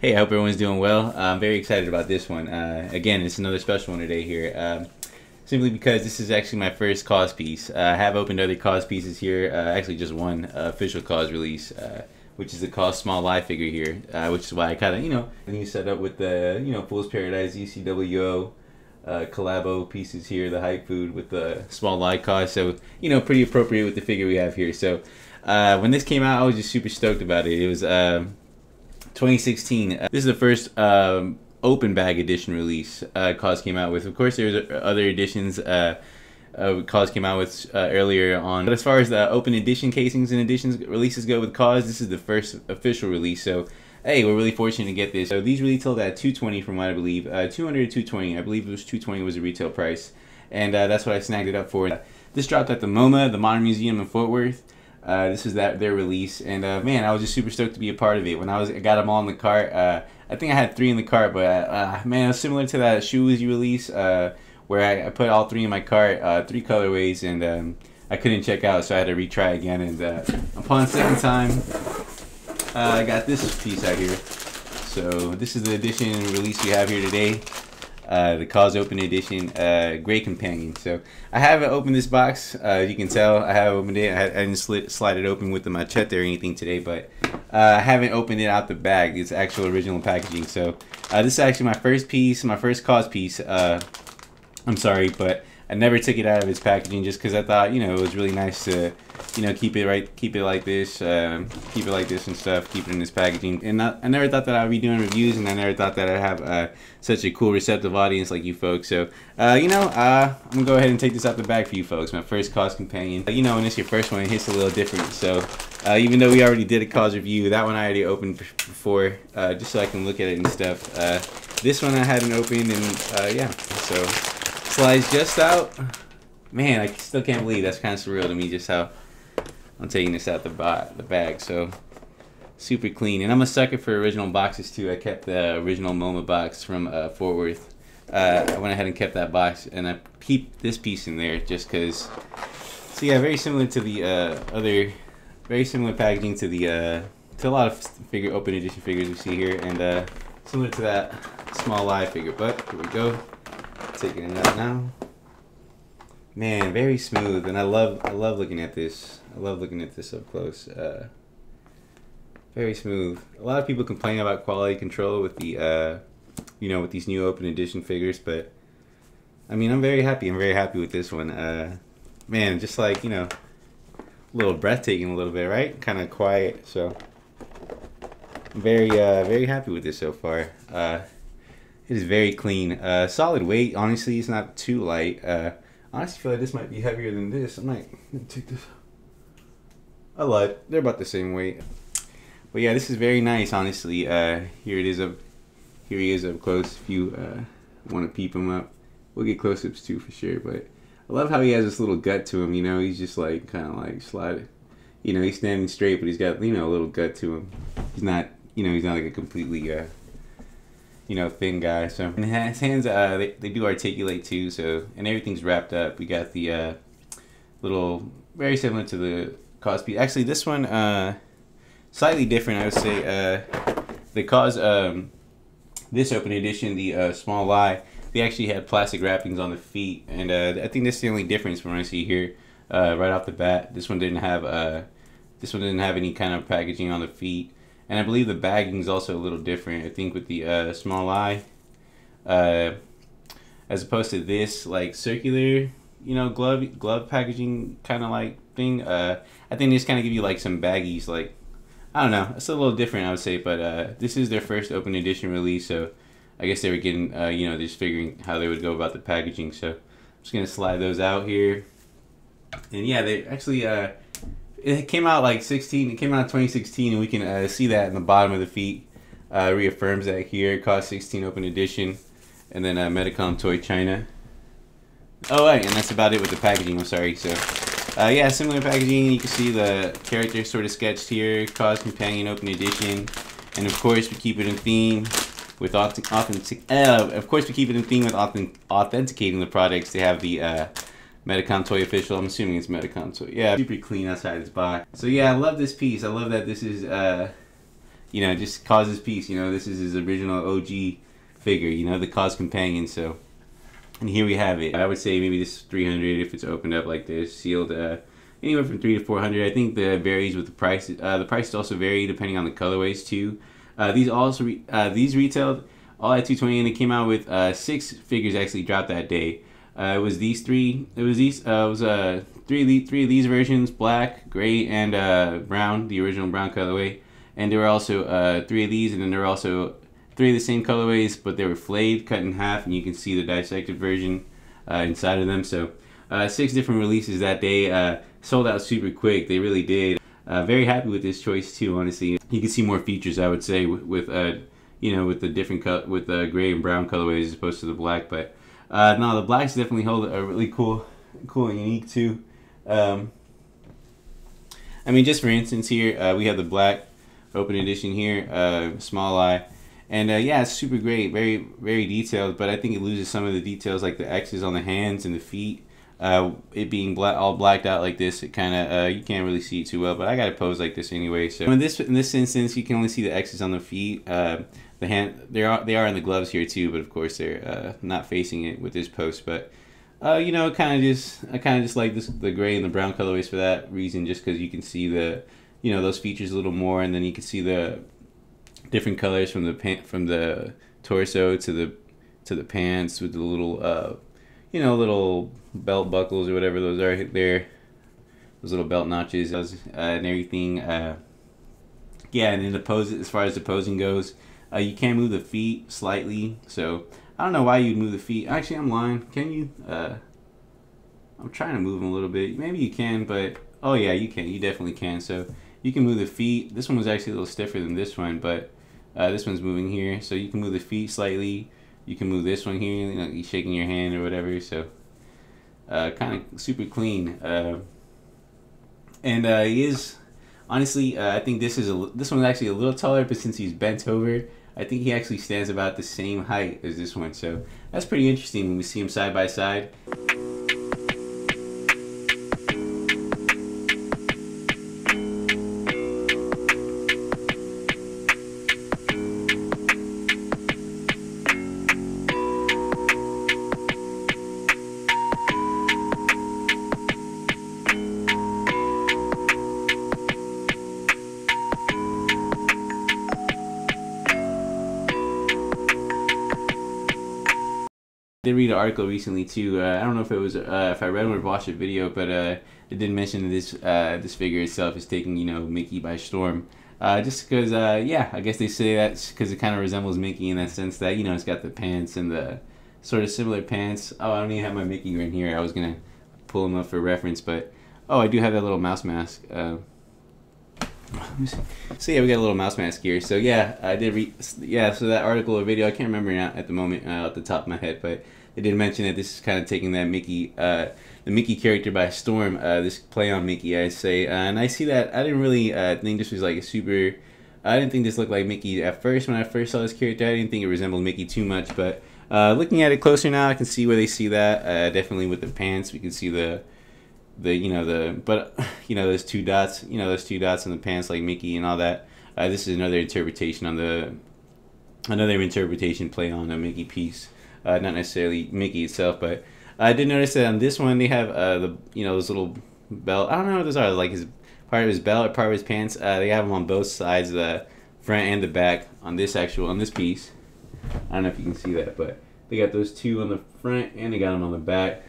Hey, I hope everyone's doing well. Uh, I'm very excited about this one. Uh, again, it's another special one today here. Um, simply because this is actually my first KAWS piece. Uh, I have opened other KAWS pieces here, uh, actually just one uh, official KAWS release, uh, which is the KAWS Small Lie figure here, which is why I kind of, you know, new setup with the, you know, Fool's Paradise UCWO uh, collabo pieces here, the hype food with the small lie KAWS. So, you know, pretty appropriate with the figure we have here. So, when this came out, I was just super stoked about it. It was... Um, 2016. Uh, this is the first um, open bag edition release uh, KAWS came out with. Of course, there's other editions uh, uh, KAWS came out with uh, earlier on. But as far as the open edition casings and editions releases go with KAWS, this is the first official release. So, hey, we're really fortunate to get this. So these retailed at 220 from what I believe. Uh, 200 to 220. I believe it was 220 was the retail price. And uh, that's what I snagged it up for. This dropped at the MoMA, the Modern Museum in Fort Worth. Uh, this is that their release, and uh, man, I was just super stoked to be a part of it. When I was I got them all in the cart, uh, I think I had three in the cart, but uh, man, similar to that Shoe Uzi release, uh, where I, I, put all three in my cart, uh, three colorways, and um, I couldn't check out, so I had to retry again. And upon second time, I got this piece out here. So this is the edition release we have here today uh, the KAWS Open Edition uh, Gray Companion. So I haven't opened this box. Uh, you can tell I have opened it. I, I didn't slit, slide it open with the machete or anything today, but uh, I haven't opened it out the bag. It's actual original packaging. So uh, this is actually my first piece, my first KAWS piece. I'm sorry, but I never took it out of its packaging just because I thought, you know, it was really nice to, you know, keep it right, keep it like this, um, keep it like this and stuff, keep it in this packaging. And I, I never thought that I'd be doing reviews, and I never thought that I'd have uh, such a cool, receptive audience like you folks. So, uh, you know, uh, I'm gonna go ahead and take this out the bag for you folks. My first KAWS companion. You know, when it's your first one, it hits a little different. So, uh, even though we already did a KAWS review, that one I already opened before, uh, just so I can look at it and stuff. Uh, this one I hadn't opened, and yeah, so slides just out. Man, I still can't believe that's kind of surreal to me just how I'm taking this out the, the bag. So super clean. And I'm a sucker for original boxes too. I kept the original MoMA box from uh, Fort Worth. Uh, I went ahead and kept that box and I keep this piece in there just because. So yeah, very similar to the uh, other, very similar packaging to the uh, to a lot of figure open edition figures we see here, and uh, similar to that small lie figure. But here we go taking it out now. Man, very smooth, and I love I love looking at this. I love looking at this up close. Uh, very smooth. A lot of people complain about quality control with the, uh, you know, with these new open edition figures, but I mean, I'm very happy. I'm very happy with this one. Uh, man, just like you know, a little breathtaking, a little bit, right? Kind of quiet. So, I'm very, uh, very happy with this so far. Uh, it is very clean. Uh, solid weight. Honestly, it's not too light. Uh, honestly, feel like this might be heavier than this. I might take this. I lied. They're about the same weight. But yeah, this is very nice. Honestly, uh, here it is up. Here he is up close. If you uh, want to peep him up, we'll get close-ups too for sure. But I love how he has this little gut to him. You know, he's just like kind of like slide. You know, he's standing straight, but he's got you know a little gut to him. He's not. You know, he's not like a completely uh, you know, thin guy. So and his hands, uh, they, they do articulate too. So and everything's wrapped up. We got the uh, little, very similar to the Cosby. Actually, this one, uh, slightly different. I would say uh, the KAWS, um, this open edition, the uh, small lie, they actually had plastic wrappings on the feet, and uh, I think that's the only difference from what I see here uh, right off the bat. This one didn't have uh, this one didn't have any kind of packaging on the feet. And I believe the bagging is also a little different. I think with the uh, small lie, uh, as opposed to this like circular, you know, glove glove packaging kind of like thing. Uh, I think this kind of give you like some baggies. Like I don't know, it's a little different, I would say. But uh, this is their first open edition release, so I guess they were getting, uh, you know, just figuring how they would go about the packaging. So I'm just gonna slide those out here. And yeah, they actually uh, it came out like 16. It came out 2016, and we can uh, see that in the bottom of the feet. Uh, reaffirms that here. It cost 16 open edition, and then uh, Medicom Toy China. Oh, right, and that's about it with the packaging. I'm sorry. So, uh, yeah, similar packaging. You can see the character sort of sketched here. KAWS Companion Open Edition, and of course we keep it in theme with authentic. Uh, of course we keep it in theme with authentic authenticating the products. They have the uh, Toy Official. I'm assuming it's Medicom Toy. Yeah, super clean outside this box. So yeah, I love this piece. I love that this is, uh, you know, just KAWS's piece. You know, this is his original OG figure. You know, the KAWS companion. So, and here we have it. I would say maybe this is 300 if it's opened up like this, sealed. Uh, anywhere from three to 400. I think that varies with the price. Uh, the prices also vary depending on the colorways too. Uh, these also re- uh, these retailed all at 220, and they came out with uh, six figures actually dropped that day. Uh, it was these three. It was these. Uh, it was uh, three three of these versions: black, gray, and uh, brown. The original brown colorway. And there were also uh, three of these, and then there were also three of the same colorways, but they were flayed, cut in half, and you can see the dissected version uh, inside of them. So uh, six different releases that day. Uh, sold out super quick. They really did. Uh, very happy with this choice too. Honestly, you can see more features. I would say with, with uh, you know with the different cut with the gray and brown colorways as opposed to the black. But uh, no, the blacks definitely hold a really cool, cool and unique too. Um, I mean, just for instance, here uh, we have the black open edition here, uh, small lie. And uh, yeah, it's super great, very very detailed. But I think it loses some of the details, like the X's on the hands and the feet. Uh, it being black, all blacked out like this, it kind of uh, you can't really see it too well. But I got to pose like this anyway. So in this in this instance, you can only see the X's on the feet. Uh, the hand they are they are in the gloves here too, but of course they're uh, not facing it with this post. But uh, you know, kind of just I kind of just like this the gray and the brown colorways for that reason, just because you can see the you know those features a little more, and then you can see the different colors from the pant from the torso to the to the pants with the little uh, you know little belt buckles or whatever those are there, those little belt notches uh, and everything. Uh, yeah, and in the pose as far as the posing goes, uh, you can move the feet slightly. So I don't know why you'd move the feet. Actually, I'm lying. Can you? Uh, I'm trying to move them a little bit. Maybe you can, but oh yeah, you can. You definitely can. So you can move the feet. This one was actually a little stiffer than this one, but uh, this one's moving here. So you can move the feet slightly. You can move this one here. You know, you're shaking your hand or whatever. So uh, kind of super clean. Uh, and uh, he is honestly, uh, I think this is a this one's actually a little taller, but since he's bent over, I think he actually stands about the same height as this one. So that's pretty interesting when we see him side by side. Did read an article recently too. Uh, I don't know if it was uh, if I read or watched a video, but uh, it did mention this uh, this figure itself is taking you know Mickey by storm. Uh, just because, uh, yeah, I guess they say that because it kind of resembles Mickey in that sense that you know it's got the pants and the sort of similar pants. Oh, I don't even have my Mickey right here. I was gonna pull them up for reference, but oh, I do have that little mouse mask. So yeah, we got a little mouse mask here. So yeah, I did read. Yeah, so that article or video, I can't remember now at the moment uh, at the top of my head, but they did mention that this is kind of taking that Mickey, uh, the Mickey character by storm. Uh, this play on Mickey, I say, uh, and I see that. I didn't really uh, think this was like a super. I didn't think this looked like Mickey at first when I first saw this character. I didn't think it resembled Mickey too much, but uh, looking at it closer now, I can see where they see that. Definitely with the pants, we can see the the you know the but you know those two dots you know those two dots in the pants like Mickey and all that. Uh, this is another interpretation on the another interpretation play on a Mickey piece, uh, not necessarily Mickey itself, but I did notice that on this one they have uh, the you know those little belt. I don't know what those are like his part of his belt or part of his pants. Uh, they have them on both sides, the front and the back on this actual on this piece. I don't know if you can see that, but they got those two on the front and they got them on the back.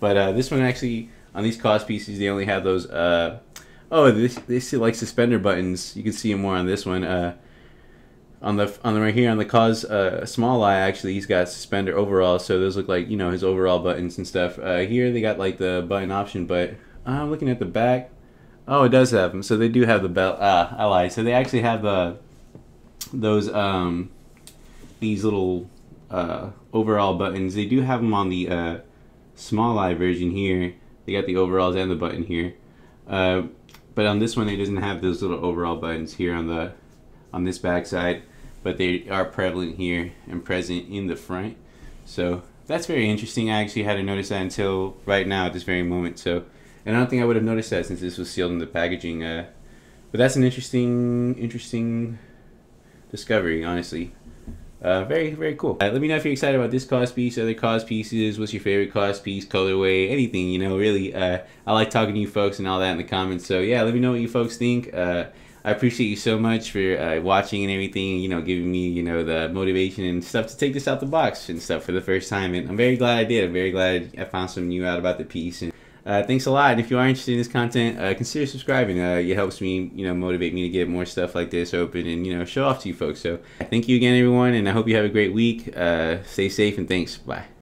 But uh, this one actually on these KAWS pieces, they only have those. Uh, oh, they, they see like suspender buttons. You can see them more on this one. Uh, on the on the right here on the KAWS uh, small lie, actually, he's got suspender overall. So those look like you know his overall buttons and stuff. Uh, here they got like the button option, but I'm looking at the back. Oh, it does have them. So they do have the belt. Ah, I lied. So they actually have the those um these little uh, overall buttons. They do have them on the uh, small lie version here they got the overalls and the button here. Uh, but on this one, it doesn't have those little overall buttons here on the on this back side, but they are prevalent here and present in the front. So that's very interesting. I actually hadn't noticed that until right now at this very moment. So, and I don't think I would have noticed that since this was sealed in the packaging. Uh, but that's an interesting, interesting discovery, honestly. Uh, very, very cool. Uh, let me know if you're excited about this KAWS piece, other KAWS pieces. What's your favorite KAWS piece, colorway, anything, you know, really. Uh, I like talking to you folks and all that in the comments. So, yeah, let me know what you folks think. Uh, I appreciate you so much for uh, watching and everything, you know, giving me, you know, the motivation and stuff to take this out the box and stuff for the first time. And I'm very glad I did. I'm very glad I found something new out about the piece. And uh, thanks a lot. And if you are interested in this content, uh, consider subscribing. Uh, it helps me, you know, motivate me to get more stuff like this open and, you know, show off to you folks. So thank you again, everyone. And I hope you have a great week. Uh, stay safe and thanks. Bye.